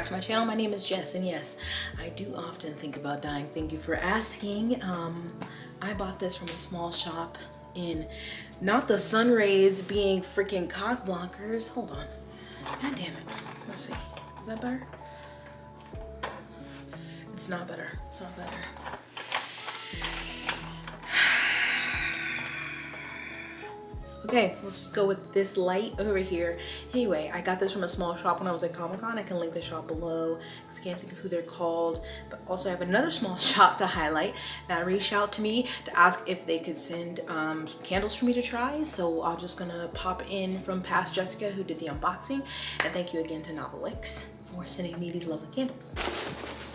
back to my channel. My name is Jess and yes, I do often think about dying. Thank you for asking. Um, I bought this from a small shop in not the sun rays being freaking cock blockers. Hold on. God damn it. Let's see. Is that better? It's not better. It's not better. Okay, we'll just go with this light over here. Anyway, I got this from a small shop when I was at Comic-Con. I can link the shop below because I can't think of who they're called. But also I have another small shop to highlight that reached out to me to ask if they could send um, candles for me to try. So I'm just gonna pop in from past Jessica who did the unboxing. And thank you again to Novel Wicks for sending me these lovely candles.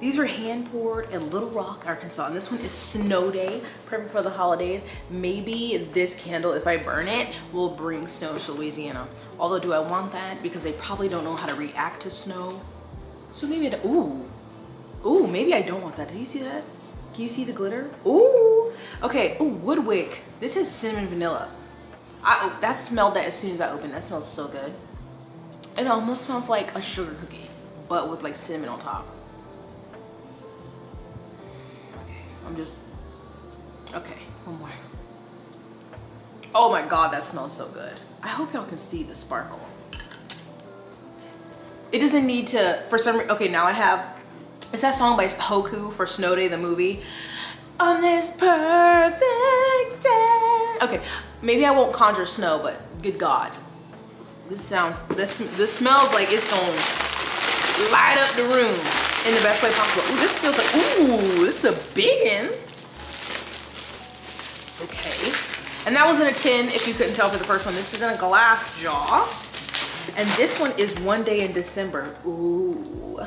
These were hand poured in Little Rock, Arkansas. And this one is Snow Day, perfect for the holidays. Maybe this candle, if I burn it, will bring snow to Louisiana. Although, do I want that? Because they probably don't know how to react to snow. So maybe I, ooh. Ooh, maybe I don't want that. Did you see that? Can you see the glitter? Ooh. Okay, ooh, Woodwick. This is cinnamon vanilla. I, that smelled that as soon as I opened. That smells so good. It almost smells like a sugar cookie, but with like cinnamon on top. I'm just, okay, one more. Oh my God, that smells so good. I hope y'all can see the sparkle. It doesn't need to, for some, okay, now I have, it's that song by Hoku for Snow Day, the movie. On this perfect day. Okay, maybe I won't conjure snow, but good God. This sounds, this, this smells like it's gonna light up the room in the best way possible. Ooh, this feels like, ooh, this is a big one. Okay. And that was in a tin, if you couldn't tell for the first one. This is in a glass jar. And this one is one day in December. Ooh.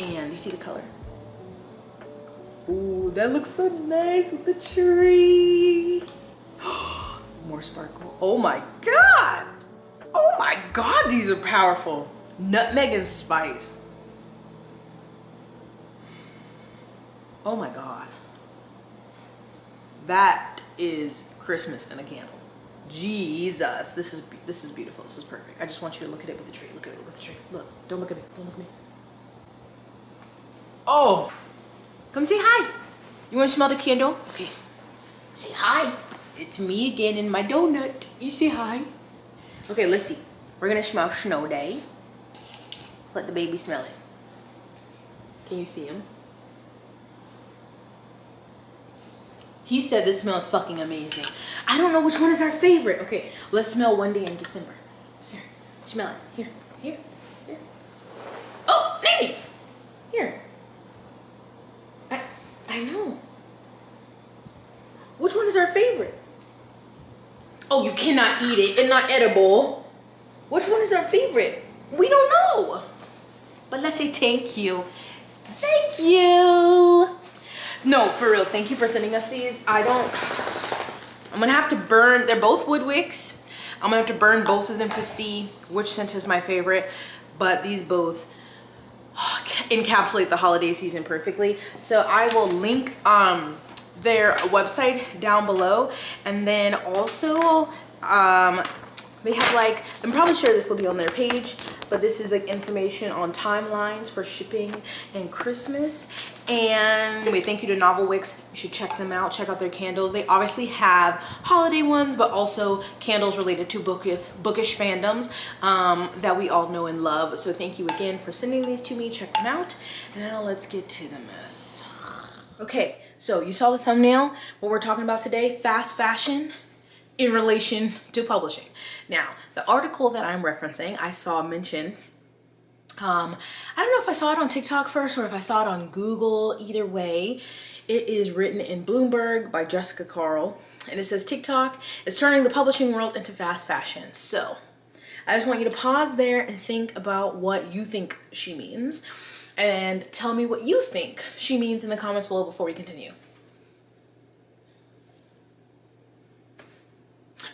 And you see the color? Ooh, that looks so nice with the tree. More sparkle. Oh my God. Oh my God, these are powerful nutmeg and spice. Oh my God. That is Christmas in a candle. Jesus, this is this is beautiful. This is perfect. I just want you to look at it with the tree. Look at it with the tree. Look, don't look at me. Don't look at me. Oh, come say hi. You want to smell the candle? Okay. Say hi. It's me again in my donut. You say hi. Okay, let's see. We're gonna smell Snow Day. Let's let the baby smell it. Can you see him? He said this smells fucking amazing. I don't know which one is our favorite. Okay, let's smell one day in December. Here, smell it. Here, here, here. Oh, Nene! Here. I, I know. Which one is our favorite? Oh, you cannot eat it. It's not edible. Which one is our favorite? We don't know. But let's say thank you. Thank you. No, for real, thank you for sending us these. I don't, I'm gonna have to burn, they're both wood wicks. I'm gonna have to burn both of them to see which scent is my favorite. But these both encapsulate the holiday season perfectly. So I will link um, their website down below. And then also, um, they have like, I'm probably sure this will be on their page, but this is like information on timelines for shipping and Christmas. And anyway, thank you to Novel Wicks. You should check them out. Check out their candles. They obviously have holiday ones, but also candles related to bookish, bookish fandoms um, that we all know and love. So thank you again for sending these to me. Check them out. And now let's get to the mess. Okay, so you saw the thumbnail. What we're talking about today, fast fashion in relation to publishing. Now, the article that I'm referencing, I saw mention, um, I don't know if I saw it on TikTok first or if I saw it on Google, either way, it is written in Bloomberg by Jessica Karl, and it says TikTok is turning the publishing world into fast fashion. So, I just want you to pause there and think about what you think she means and tell me what you think she means in the comments below before we continue.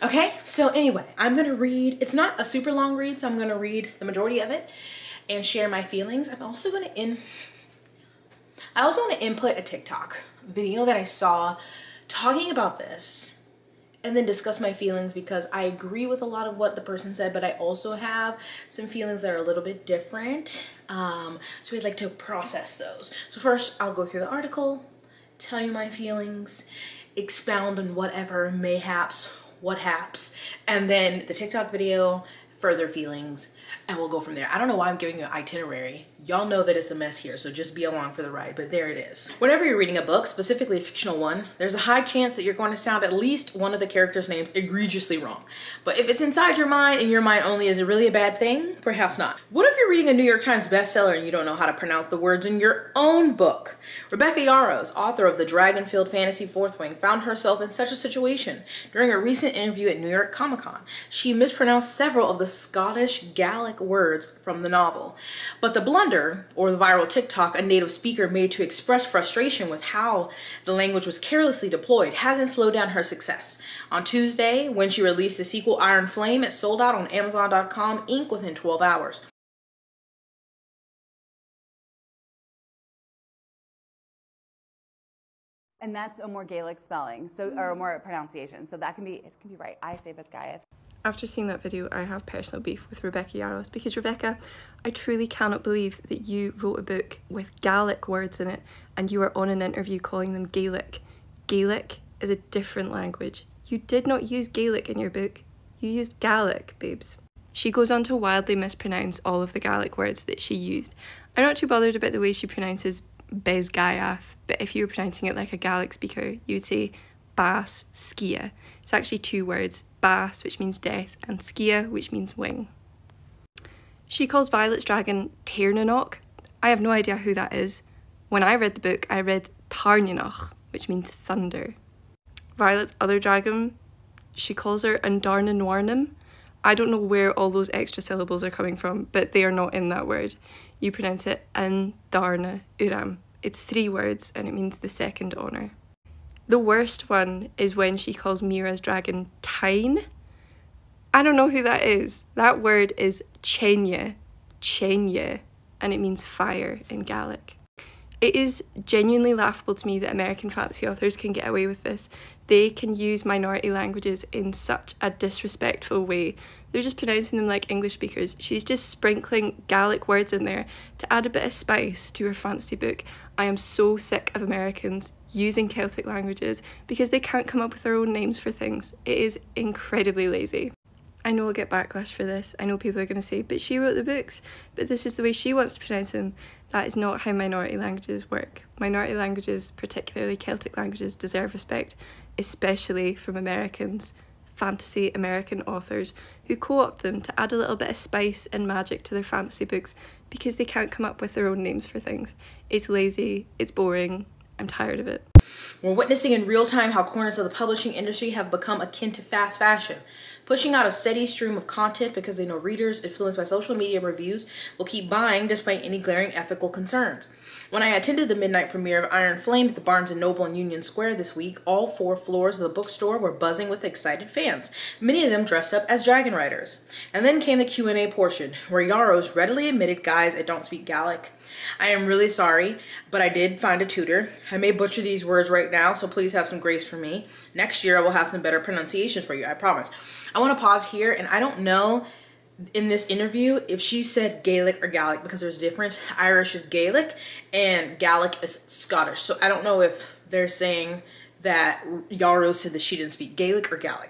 Okay, so anyway, I'm gonna read, it's not a super long read, so I'm gonna read the majority of it and share my feelings. I'm also gonna in, I also wanna input a TikTok video that I saw talking about this and then discuss my feelings because I agree with a lot of what the person said, but I also have some feelings that are a little bit different. Um, so we'd like to process those. So first I'll go through the article, tell you my feelings, expound on whatever mayhaps, what haps, and then the TikTok video, further feelings, and we'll go from there. I don't know why I'm giving you an itinerary. Y'all know that it's a mess here, so just be along for the ride, but there it is. Whenever you're reading a book, specifically a fictional one, there's a high chance that you're going to sound at least one of the characters' names egregiously wrong. But if it's inside your mind and your mind only, is it really a bad thing? Perhaps not. What if you're reading a New York Times bestseller and you don't know how to pronounce the words in your own book? Rebecca Yarros, author of the Dragonfield Fantasy Fourth Wing, found herself in such a situation during a recent interview at New York Comic Con. She mispronounced several of the Scottish Gaelic words from the novel. But the blunder or the viral TikTok a native speaker made to express frustration with how the language was carelessly deployed hasn't slowed down her success. On Tuesday, when she released the sequel Iron Flame, it sold out on Amazon.com Inc. within 12 hours. And that's a more Gaelic spelling, so or a more pronunciation. So that can be it can be right. I say Biscayeth. After seeing that video, I have personal beef with Rebecca Yarros because Rebecca, I truly cannot believe that you wrote a book with Gaelic words in it and you were on an interview calling them Gaelic. Gaelic is a different language. You did not use Gaelic in your book, you used Gaelic, babes. She goes on to wildly mispronounce all of the Gaelic words that she used. I'm not too bothered about the way she pronounces Bezgayath, but if you were pronouncing it like a Gaelic speaker, you would say Bas Skia. It's actually two words Bas, which means death, and Skia, which means wing. She calls Violet's dragon Ternanoch. I have no idea who that is. When I read the book, I read Tarnanoch, which means thunder. Violet's other dragon, she calls her Andarnanwarnam. I don't know where all those extra syllables are coming from, but they are not in that word. You pronounce it Andarna Uram. It's three words and it means the second honour. The worst one is when she calls Mira's dragon Tyne. I don't know who that is. That word is Chenya, Chenya, and it means fire in Gaelic. It is genuinely laughable to me that American fantasy authors can get away with this. They can use minority languages in such a disrespectful way. They're just pronouncing them like English speakers. She's just sprinkling Gaelic words in there to add a bit of spice to her fantasy book. I am so sick of Americans using Celtic languages because they can't come up with their own names for things. It is incredibly lazy. I know I'll get backlash for this. I know people are going to say, but she wrote the books, but this is the way she wants to pronounce them. That is not how minority languages work. Minority languages, particularly Celtic languages, deserve respect, especially from Americans, fantasy American authors who co opt them to add a little bit of spice and magic to their fantasy books because they can't come up with their own names for things. It's lazy, it's boring, I'm tired of it. We're witnessing in real time how corners of the publishing industry have become akin to fast fashion, pushing out a steady stream of content because they know readers influenced by social media reviews will keep buying despite any glaring ethical concerns. When I attended the midnight premiere of Iron Flame at the Barnes & Noble in Union Square this week, all four floors of the bookstore were buzzing with excited fans, many of them dressed up as dragon riders. And then came the Q&A portion, where Yarros readily admitted, guys, I don't speak Gaelic. I am really sorry, but I did find a tutor. I may butcher these words right now, so please have some grace for me. Next year, I will have some better pronunciations for you, I promise. I want to pause here, and I don't know in this interview if she said Gaelic or Gaelic because there's a difference. Irish is Gaelic and Gaelic is Scottish. So I don't know if they're saying that Yarrow said that she didn't speak Gaelic or Gaelic.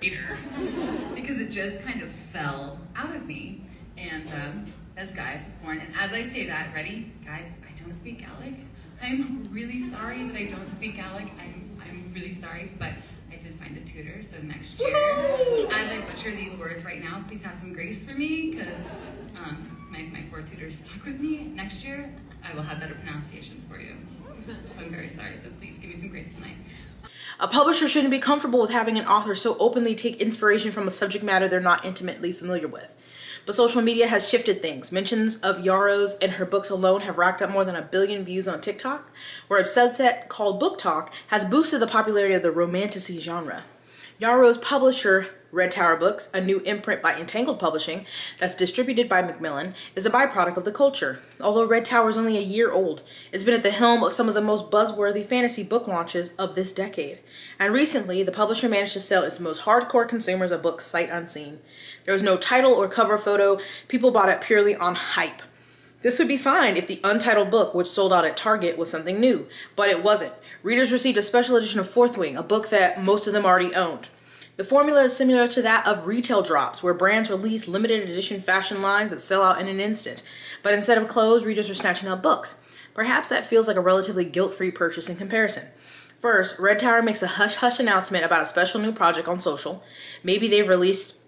because it just kind of fell out of me. And um, this guy was born. And as I say that, ready? Guys, I don't speak Gaelic. I'm really sorry that I don't speak Gaelic. I'm, I'm really sorry, but I did find a tutor, so next year, as I butcher these words right now, please have some grace for me, because um, my, my four tutors stuck with me. Next year, I will have better pronunciations for you. So I'm very sorry, so please give me some grace tonight. A publisher shouldn't be comfortable with having an author so openly take inspiration from a subject matter they're not intimately familiar with. But social media has shifted things. Mentions of Yarros and her books alone have racked up more than a billion views on TikTok, where a subset called BookTok has boosted the popularity of the romantasy genre. Yarros' publisher Red Tower Books, a new imprint by Entangled Publishing that's distributed by Macmillan, is a byproduct of the culture. Although Red Tower is only a year old, it's been at the helm of some of the most buzzworthy fantasy book launches of this decade. And recently, the publisher managed to sell its most hardcore consumers a book sight unseen. There was no title or cover photo, people bought it purely on hype. This would be fine if the untitled book, which sold out at Target, was something new, but it wasn't. Readers received a special edition of Fourth Wing, a book that most of them already owned. The formula is similar to that of retail drops, where brands release limited edition fashion lines that sell out in an instant. But instead of clothes, readers are snatching up books. Perhaps that feels like a relatively guilt-free purchase in comparison. First, Red Tower makes a hush-hush announcement about a special new project on social. Maybe they've released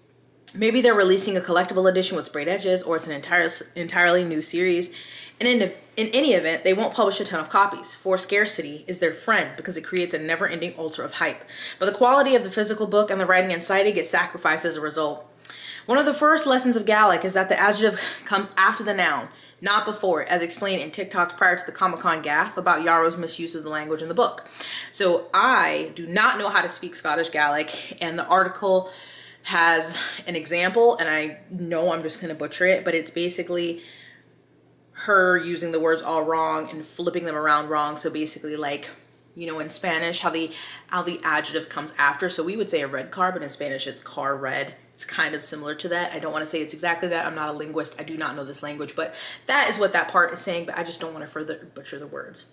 maybe they're releasing a collectible edition with sprayed edges or it's an entire, entirely new series. And in, in any event, they won't publish a ton of copies, for scarcity is their friend because it creates a never-ending ultra of hype. But the quality of the physical book and the writing inside it gets sacrificed as a result. One of the first lessons of Gaelic is that the adjective comes after the noun, not before, as explained in TikToks prior to the Comic-Con gaffe about Yarros' misuse of the language in the book. So I do not know how to speak Scottish Gaelic, and the article has an example, and I know I'm just going to butcher it, but it's basically her using the words all wrong and flipping them around wrong. So basically like, you know, in Spanish, how the how the adjective comes after. So we would say a red car, but in Spanish it's car red. It's kind of similar to that. I don't want to say it's exactly that. I'm not a linguist. I do not know this language, but that is what that part is saying, but I just don't want to further butcher the words.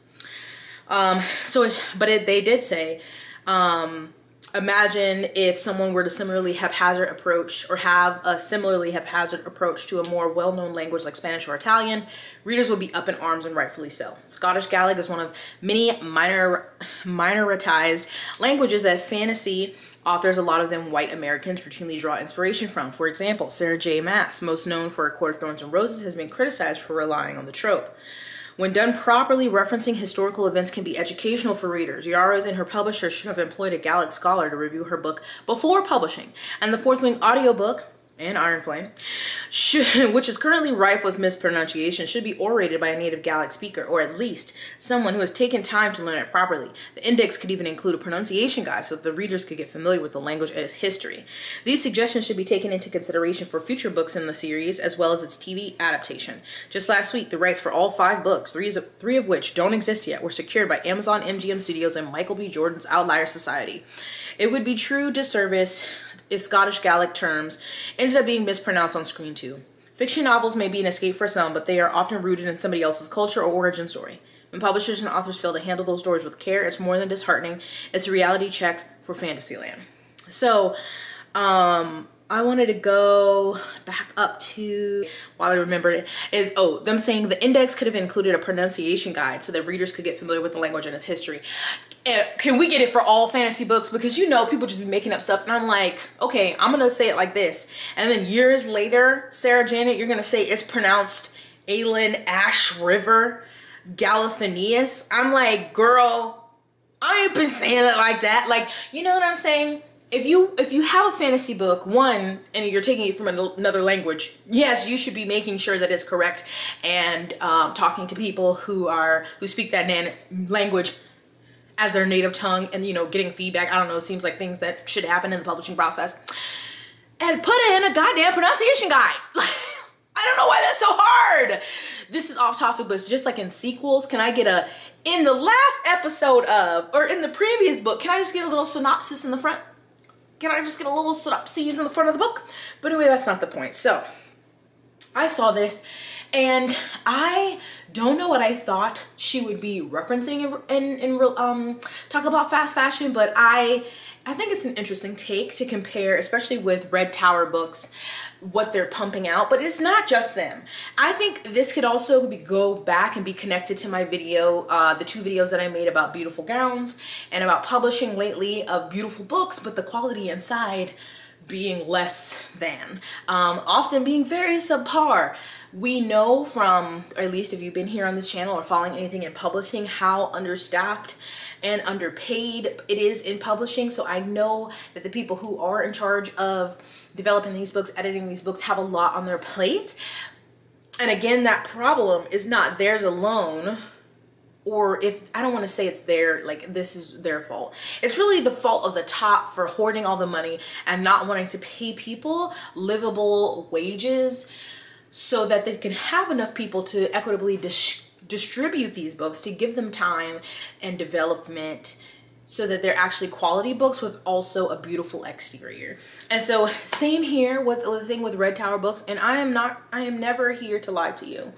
Um, so it's, but it, they did say, um, imagine if someone were to similarly haphazard approach or have a similarly haphazard approach to a more well-known language like Spanish or Italian, readers would be up in arms and rightfully so. Scottish Gaelic is one of many minor minoritized languages that fantasy authors, a lot of them white Americans, routinely draw inspiration from. For example, Sarah J. Maas, most known for A Court of Thorns and Roses, has been criticized for relying on the trope. When done properly, referencing historical events can be educational for readers. Yarros and her publisher should have employed a Gaelic scholar to review her book before publishing. And the Fourth Wing audiobook and Iron Flame, should, which is currently rife with mispronunciation, should be orated by a native Gaelic speaker, or at least someone who has taken time to learn it properly. The index could even include a pronunciation guide so that the readers could get familiar with the language and its history. These suggestions should be taken into consideration for future books in the series, as well as its TV adaptation. Just last week, the rights for all five books, three three of which don't exist yet, were secured by Amazon MGM Studios and Michael B. Jordan's Outlier Society. It would be true disservice if Scottish Gaelic terms ended up being mispronounced on screen too. Fiction novels may be an escape for some, but they are often rooted in somebody else's culture or origin story. When publishers and authors fail to handle those stories with care, it's more than disheartening. It's a reality check for Fantasyland. So, um, I wanted to go back up to, while I remembered it, is, oh, them saying the index could have included a pronunciation guide so that readers could get familiar with the language and its history. Can we get it for all fantasy books? Because you know, people just be making up stuff. And I'm like, okay, I'm gonna say it like this. And then years later, Sarah Janet, you're gonna say it's pronounced Aelin Ash River Galathinius. I'm like, girl, I ain't been saying it like that. Like, you know what I'm saying? If you if you have a fantasy book, one, and you're taking it from another language, yes, you should be making sure that it's correct and um, talking to people who are who speak that language as their native tongue and, you know, getting feedback. I don't know, it seems like things that should happen in the publishing process. And put in a goddamn pronunciation guide. I don't know why that's so hard. This is off topic, but it's just like in sequels, can I get a, in the last episode of, or in the previous book, can I just get a little synopsis in the front? Can I just get a little synopsis in the front of the book? But anyway, that's not the point. So, I saw this and I don't know what I thought she would be referencing in, in, in um, talk about fast fashion, but I I think it's an interesting take to compare, especially with Red Tower books, what they're pumping out, but it's not just them. I think this could also be, go back and be connected to my video, uh, the two videos that I made about beautiful gowns and about publishing lately of beautiful books, but the quality inside being less than, um, often being very subpar we know from, or at least if you've been here on this channel or following anything in publishing, how understaffed and underpaid it is in publishing. So I know that the people who are in charge of developing these books, editing these books, have a lot on their plate. And again, that problem is not theirs alone. or if I don't want to say it's their like this is their fault. It's really the fault of the top for hoarding all the money and not wanting to pay people livable wages so that they can have enough people to equitably dis- distribute these books to give them time and development so that they're actually quality books with also a beautiful exterior. And so same here with the thing with Red Tower books and I am not I am never here to lie to you.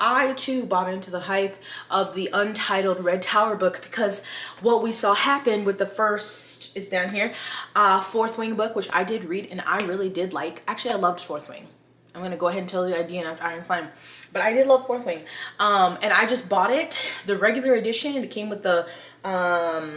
I too bought into the hype of the untitled Red Tower book because what we saw happen with the first is down here uh Fourth Wing book which I did read and I really did like. Actually I loved Fourth Wing. I'm gonna go ahead and tell you idea after Iron Flame. But I did love Fourth Wing. Um and I just bought it, the regular edition, it came with the um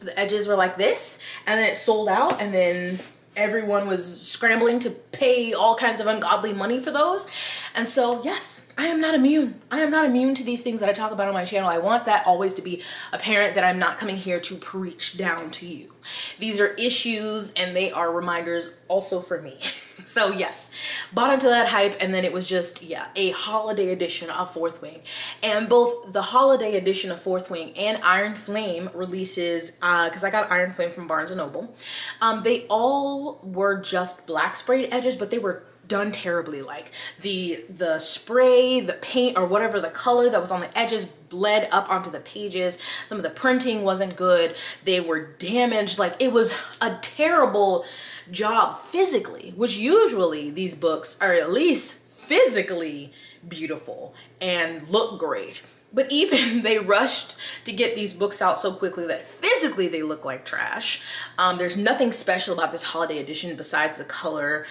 the edges were like this and then it sold out and then everyone was scrambling to pay all kinds of ungodly money for those. And so yes i am not immune. I am not immune to these things that i talk about on my channel. I want that always to be apparent that i'm not coming here to preach down to you. These are issues and they are reminders also for me So yes, bought into that hype and then it was just, yeah, a holiday edition of Fourth Wing. And both the holiday edition of Fourth Wing and Iron Flame releases, because uh, I got Iron Flame from Barnes & Noble, um, they all were just black sprayed edges, but they were done terribly. Like the the spray the paint or whatever the color that was on the edges bled up onto the pages. Some of the printing wasn't good. They were damaged. Like it was a terrible job physically, which usually these books are at least physically beautiful and look great. But even they rushed to get these books out so quickly that physically they look like trash. Um, there's nothing special about this holiday edition besides the color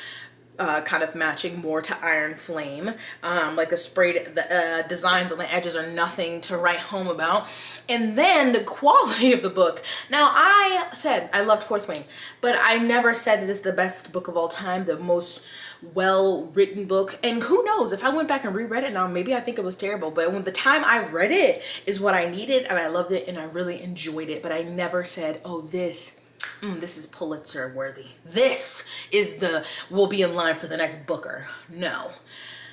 uh, kind of matching more to Iron Flame. Um, like the sprayed the uh, designs on the edges are nothing to write home about. And then the quality of the book. Now I said I loved Fourth Wing, but I never said it is the best book of all time, the most well written book. And who knows, if I went back and reread it now, maybe I think it was terrible. But when the time I read it is what I needed and I loved it and I really enjoyed it. But I never said, oh, this mm, this is Pulitzer worthy. This is the, will be in line for the next Booker. No.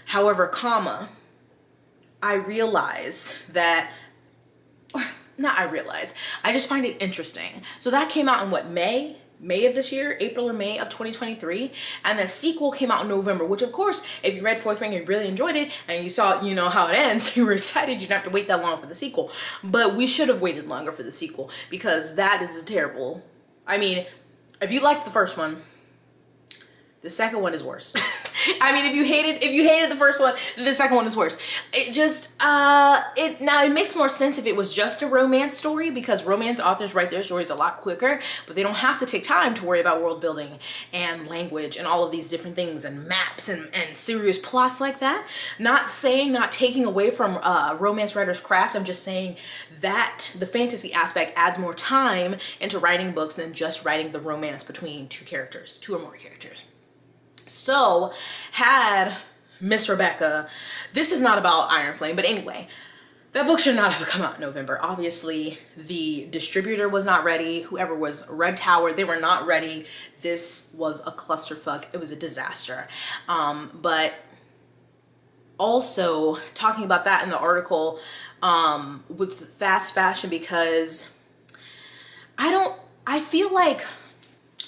However, comma, I realize that, not I realize, I just find it interesting. So that came out in what, May? May of this year, April or May of 2023, and the sequel came out in November, which of course, if you read Fourth Wing and really enjoyed it, and you saw, you know, how it ends, you were excited, you didn't have to wait that long for the sequel. But we should have waited longer for the sequel, because that is terrible I mean, if you liked the first one, the second one is worse. I mean, if you hated if you hated the first one, the second one is worse. It just uh it now it makes more sense if it was just a romance story because romance authors write their stories a lot quicker, but they don't have to take time to worry about world building and language and all of these different things and maps and and serious plots like that. Not saying not taking away from uh romance writers craft, I'm just saying that the fantasy aspect adds more time into writing books than just writing the romance between two characters, two or more characters. So had Miss Rebecca, this is not about Iron Flame, but anyway, that book should not have come out in November. Obviously, the distributor was not ready. Whoever was Red Tower, they were not ready. This was a clusterfuck. It was a disaster. Um, but also talking about that in the article um, with fast fashion because I don't, I feel like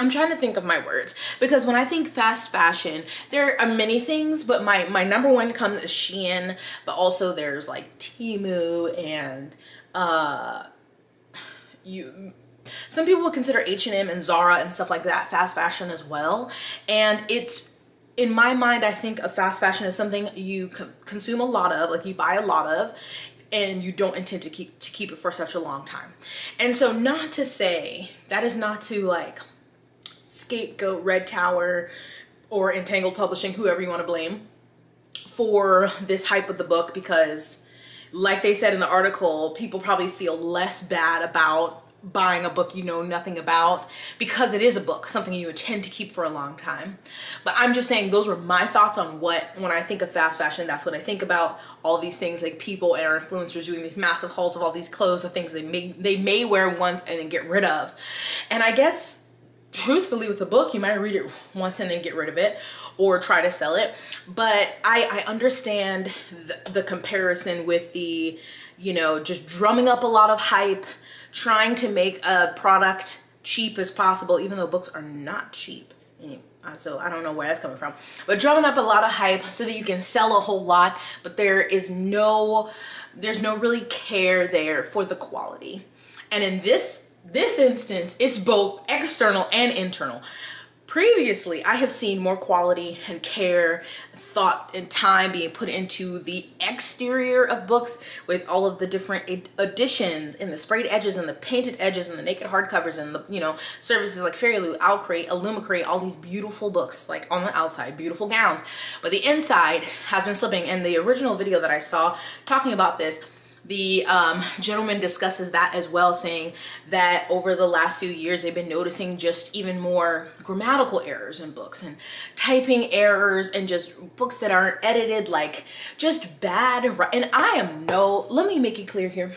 I'm trying to think of my words because when I think fast fashion, there are many things, but my, my number one comes Shein, but also there's like Temu and uh, you. Some people would consider H&M and Zara and stuff like that fast fashion as well. And it's, in my mind, I think of fast fashion as something you consume a lot of, like you buy a lot of, and you don't intend to keep to keep it for such a long time. And so not to say, that is not to like scapegoat Red Tower or Entangled Publishing, whoever you want to blame, for this hype of the book because, like they said in the article, people probably feel less bad about buying a book you know nothing about because it is a book, something you intend to keep for a long time. But I'm just saying those were my thoughts on what, when I think of fast fashion, that's what I think about. All these things like people and influencers doing these massive hauls of all these clothes of things they may, they may wear once and then get rid of. And I guess truthfully with a book you might read it once and then get rid of it or try to sell it but i i understand the, the comparison with the you know, just drumming up a lot of hype, trying to make a product cheap as possible, even though books are not cheap. Uh, so I don't know where that's coming from. But drumming up a lot of hype so that you can sell a whole lot, but there is no, there's no really care there for the quality. And in this, this instance, it's both external and internal previously I have seen more quality and care, thought and time being put into the exterior of books with all of the different additions and the sprayed edges and the painted edges and the naked hardcovers and the, you know, services like FairyLoot, Owlcrate, Illumicrate, all these beautiful books like on the outside, beautiful gowns. But the inside has been slipping and the original video that I saw talking about this the um, gentleman discusses that as well, saying that over the last few years, they've been noticing just even more grammatical errors in books and typing errors and just books that aren't edited, like just bad. And I am no, let me make it clear here.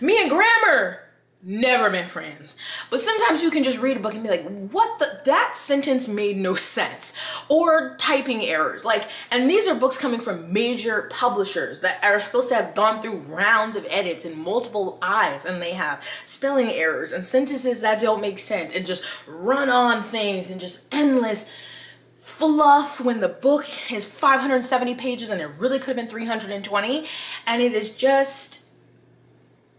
Me and grammar never been friends. But sometimes you can just read a book and be like, what the, that sentence made no sense. Or typing errors. Like, and these are books coming from major publishers that are supposed to have gone through rounds of edits and multiple eyes and they have spelling errors and sentences that don't make sense and just run on things and just endless fluff when the book is 570 pages and it really could have been 320 and it is just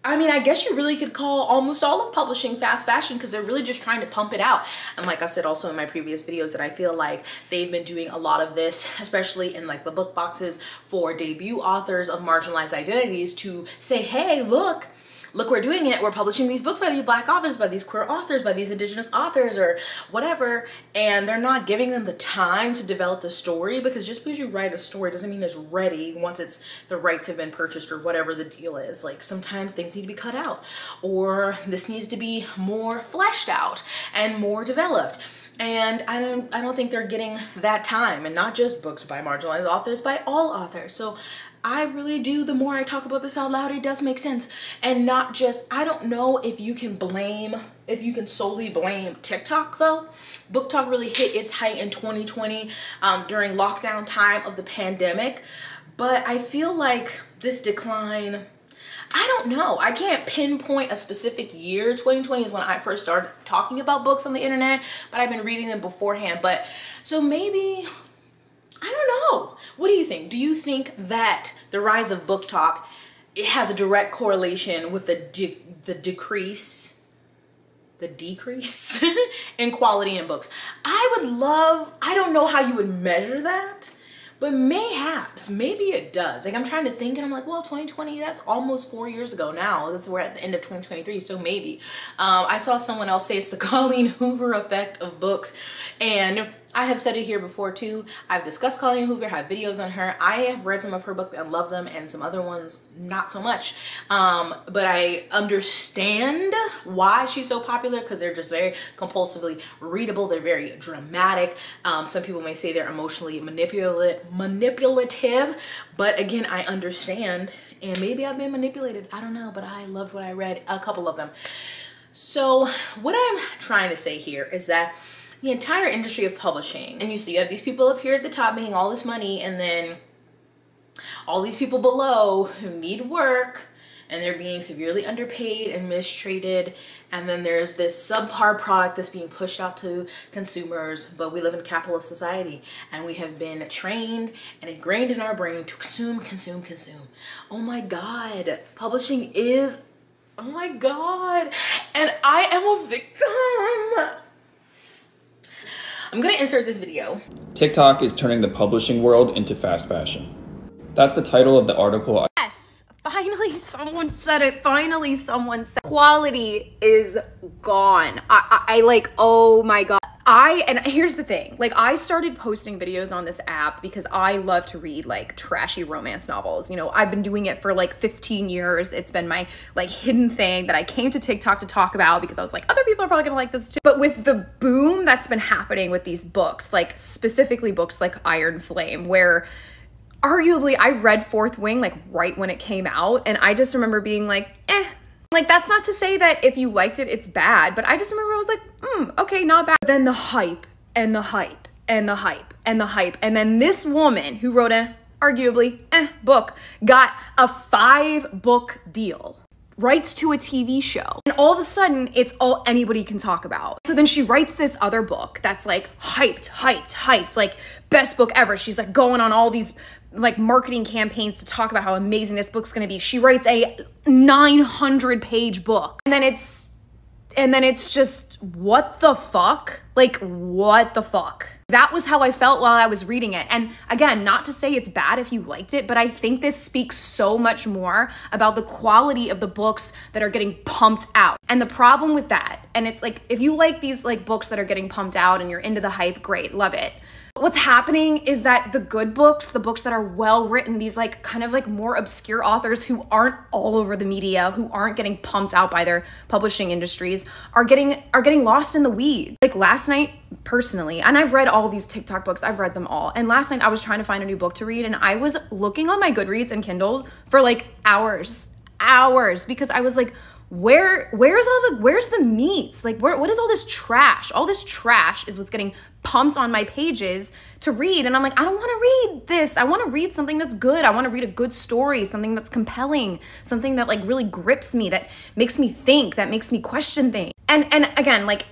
I mean, I guess you really could call almost all of publishing fast fashion because they're really just trying to pump it out. And like I said also in my previous videos that I feel like they've been doing a lot of this, especially in like the book boxes for debut authors of marginalized identities to say, hey, look, look, we're doing it. We're publishing these books by these black authors, by these queer authors, by these indigenous authors or whatever. And they're not giving them the time to develop the story because just because you write a story doesn't mean it's ready once it's the rights have been purchased or whatever the deal is. Like sometimes things need to be cut out or this needs to be more fleshed out and more developed and I don't I don't think they're getting that time and not just books by marginalized authors by all authors so I really do, the more I talk about this out loud, it does make sense. And not just, I don't know if you can blame, if you can solely blame TikTok though. BookTok really hit its height in 2020 um, during lockdown time of the pandemic. But I feel like this decline, I don't know. I can't pinpoint a specific year. 2020 is when I first started talking about books on the internet, but I've been reading them beforehand. But so maybe I don't know. What do you think? Do you think that the rise of BookTok it has a direct correlation with the de the decrease the decrease in quality in books? I would love, I don't know how you would measure that, but mayhaps, maybe it does. Like I'm trying to think and I'm like, well, 2020, that's almost four years ago now. This we're at the end of 2023, so maybe. Um, I saw someone else say it's the Colleen Hoover effect of books. And I have said it here before too. I've discussed Colleen Hoover, have videos on her. I have read some of her books and love them and some other ones not so much. Um, but I understand why she's so popular because they're just very compulsively readable. They're very dramatic. Um, some people may say they're emotionally manipulative, manipulative, but again, I understand and maybe I've been manipulated. I don't know, but I loved what I read, a couple of them. So what I'm trying to say here is that the entire industry of publishing. And you see you have these people up here at the top making all this money and then all these people below who need work and they're being severely underpaid and mistreated. And then there's this subpar product that's being pushed out to consumers but we live in capitalist society and we have been trained and ingrained in our brain to consume consume consume. Oh my god publishing is oh my god and i am a victim I'm gonna insert this video. TikTok is turning the publishing world into fast fashion. That's the title of the article. Yes, finally someone said it. Finally someone said quality is gone. I, I, I like, oh my God. I, and here's the thing, like I started posting videos on this app because I love to read like trashy romance novels. You know, I've been doing it for like 15 years. It's been my like hidden thing that I came to TikTok to talk about because I was like, other people are probably gonna like this too. But with the boom that's been happening with these books, like specifically books like Iron Flame, where arguably I read Fourth Wing like right when it came out, and I just remember being like, eh, like, that's not to say that if you liked it, it's bad, but I just remember I was like, hmm, okay, not bad. Then the hype and the hype and the hype and the hype. And then this woman who wrote a arguably, eh, book, got a five book deal writes to a TV show. And all of a sudden, it's all anybody can talk about. So then she writes this other book that's like hyped, hyped, hyped, like best book ever. She's like going on all these like marketing campaigns to talk about how amazing this book's gonna be. She writes a 900 page book. And then it's and then it's just what the fuck? Like what the fuck? That was how I felt while I was reading it. And again, not to say it's bad if you liked it, but I think this speaks so much more about the quality of the books that are getting pumped out. And the problem with that, and it's like if you like these like books that are getting pumped out and you're into the hype, great, love it. What's happening is that the good books, the books that are well written, these like kind of like more obscure authors who aren't all over the media, who aren't getting pumped out by their publishing industries, are getting are getting lost in the weeds. Like last night, personally, and I've read all these TikTok books, I've read them all. And last night I was trying to find a new book to read and I was looking on my Goodreads and Kindle for like hours, hours because I was like, where where's all the where's the meat like where, what is all this trash? All this trash is what's getting pumped on my pages to read and i'm like i don't want to read this. I want to read something that's good. I want to read a good story something that's compelling something that like really grips me that makes me think that makes me question things. And and again like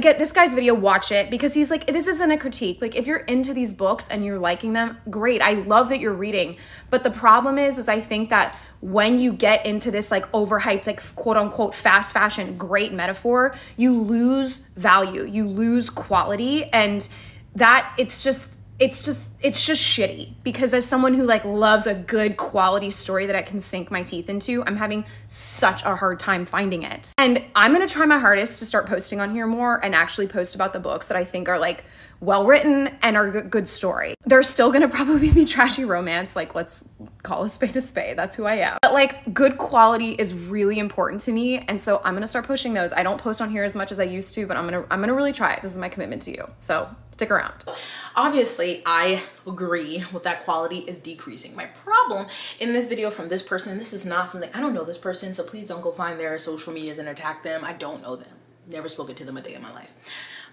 get this guy's video watch it because he's like this isn't a critique. Like if you're into these books and you're liking them great i love that you're reading. But the problem is is i think that when you get into this like overhyped like quote unquote fast fashion great metaphor you lose value you lose quality and that it's just it's just it's just shitty because as someone who like loves a good quality story that I can sink my teeth into, I'm having such a hard time finding it. And I'm going to try my hardest to start posting on here more and actually post about the books that I think are like well written and are a good story. There's still to probably be trashy romance, like let's call a spade a spade. That's who I am. But like good quality is really important to me, and so I'm to start pushing those. I don't post on here as much as I used to, but I'm to I'm to really try it. This is my commitment to you. So, stick around. Obviously, I agree with that quality is decreasing. My problem in this video from this person, this is not something, I don't know this person, so please don't go find their social medias and attack them. I don't know them. Never spoken to them a day in my life.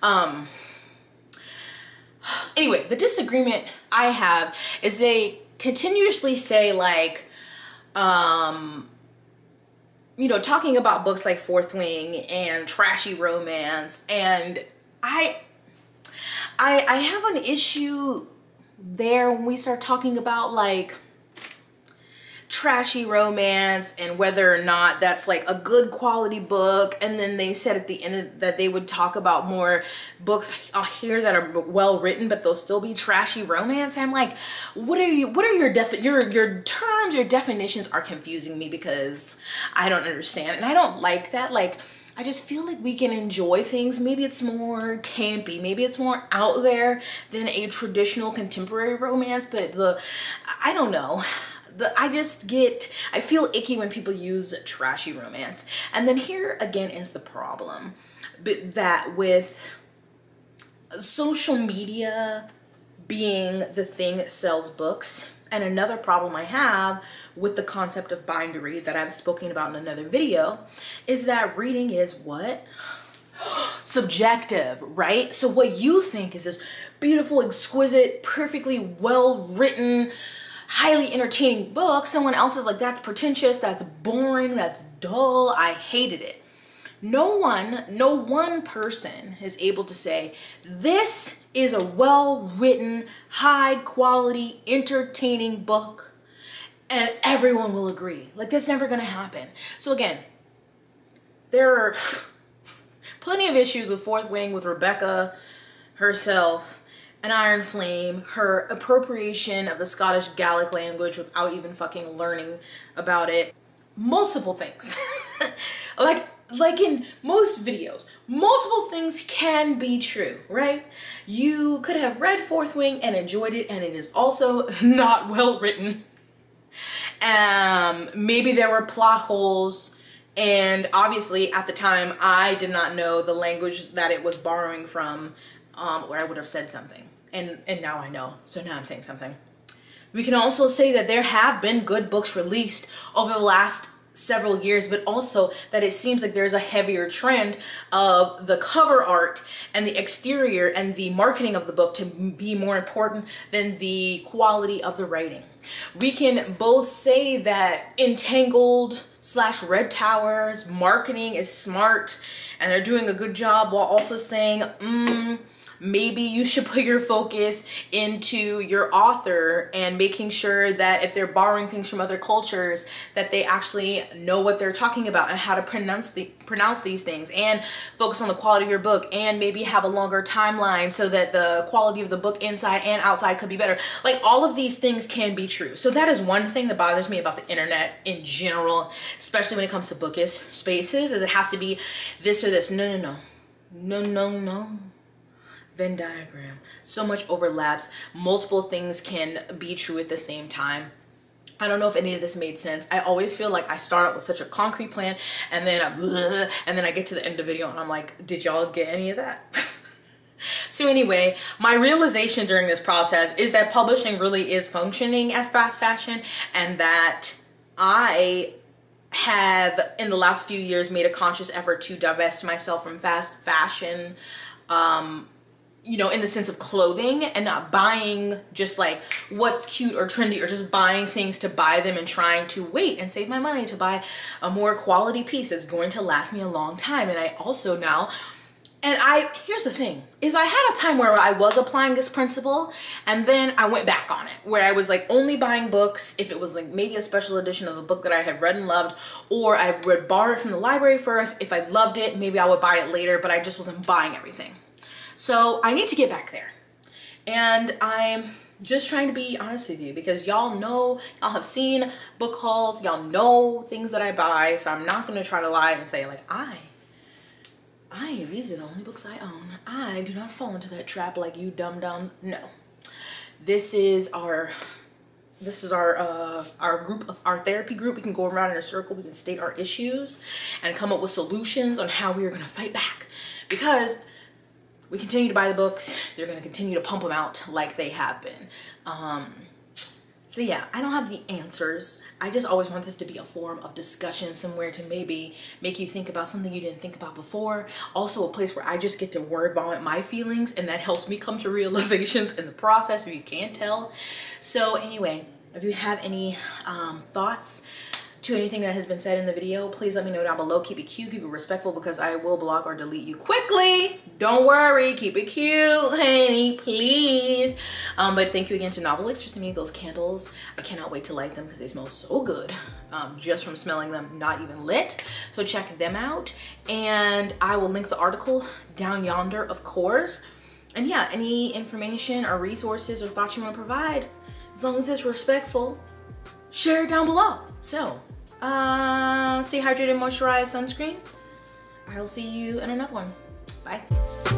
Um, anyway, the disagreement I have is they continuously say like, um, you know, talking about books like Fourth Wing and trashy romance, and I, I, I have an issue there when we start talking about like trashy romance and whether or not that's like a good quality book. And then they said at the end that they would talk about more books. Here that are well written but they'll still be trashy romance. I'm like what are you what are your defi- your your terms your definitions are confusing me because i don't understand. And i don't like that. Like I just feel like we can enjoy things. Maybe it's more campy, maybe it's more out there than a traditional contemporary romance, but the I don't know the, I just get, I feel icky when people use trashy romance. And then here again is the problem that with social media being the thing that sells books, and another problem I have with the concept of bindery that I've spoken about in another video is that reading is what? Subjective, right? So what you think is this beautiful, exquisite, perfectly well written, highly entertaining book, someone else is like, that's pretentious, that's boring, that's dull, I hated it. No one, no one person is able to say, this is a well written, high quality, entertaining book, and everyone will agree. Like, that's never gonna happen. So, again, there are plenty of issues with Fourth Wing, with Rebecca herself an iron flame, her appropriation of the Scottish Gaelic language without even fucking learning about it. Multiple things. like like in most videos, multiple things can be true, right? You could have read Fourth Wing and enjoyed it and it is also not well written. Um maybe there were plot holes and obviously at the time I did not know the language that it was borrowing from um, or I would have said something. And, and now I know, so now I'm saying something. We can also say that there have been good books released over the last several years, but also that it seems like there's a heavier trend of the cover art and the exterior and the marketing of the book to be more important than the quality of the writing. We can both say that Entangled slash Red Towers marketing is smart and they're doing a good job while also saying, mm, maybe you should put your focus into your author and making sure that if they're borrowing things from other cultures that they actually know what they're talking about and how to pronounce the pronounce these things and focus on the quality of your book and maybe have a longer timeline so that the quality of the book inside and outside could be better. Like all of these things can be true. So that is one thing that bothers me about the internet in general especially when it comes to bookish spaces is it has to be this or this. No no no. No no no Venn diagram. So much overlaps. Multiple things can be true at the same time. I don't know if any of this made sense. I always feel like I start out with such a concrete plan and then I, bleh, and then I get to the end of the video and I'm like, did y'all get any of that? so anyway, my realization during this process is that publishing really is functioning as fast fashion and that I have in the last few years made a conscious effort to divest myself from fast fashion um, you know, in the sense of clothing and not buying just like what's cute or trendy or just buying things to buy them and trying to wait and save my money to buy a more quality piece that's going to last me a long time. And I also now, and I, here's the thing, is I had a time where I was applying this principle and then I went back on it where I was like only buying books if it was like maybe a special edition of a book that I had read and loved or I would borrow it from the library first. If I loved it, maybe I would buy it later, but I just wasn't buying everything. So I need to get back there. And I'm just trying to be honest with you because y'all know, y'all have seen book hauls, y'all know things that I buy. So I'm not gonna try to lie and say like, I, I, these are the only books I own. I do not fall into that trap like you dumb dumbs. No, this is our, this is our uh, our group of our therapy group. We can go around in a circle. We can state our issues and come up with solutions on how we are gonna fight back because we continue to buy the books. They're going to continue to pump them out like they have been. Um, so yeah, I don't have the answers. I just always want this to be a form of discussion somewhere to maybe make you think about something you didn't think about before. Also a place where I just get to word vomit my feelings and that helps me come to realizations in the process if you can't tell. So anyway, if you have any um, thoughts, to anything that has been said in the video, please let me know down below. Keep it cute, keep it respectful because I will block or delete you quickly. Don't worry, keep it cute, honey, please. Um, but thank you again to Novel Wicks for sending me those candles. I cannot wait to light them because they smell so good um, just from smelling them, not even lit. So check them out. And I will link the article down yonder, of course. And yeah, any information or resources or thoughts you want to provide, as long as it's respectful, share it down below. So uh, stay hydrated, moisturize, sunscreen. I'll see you in another one. Bye.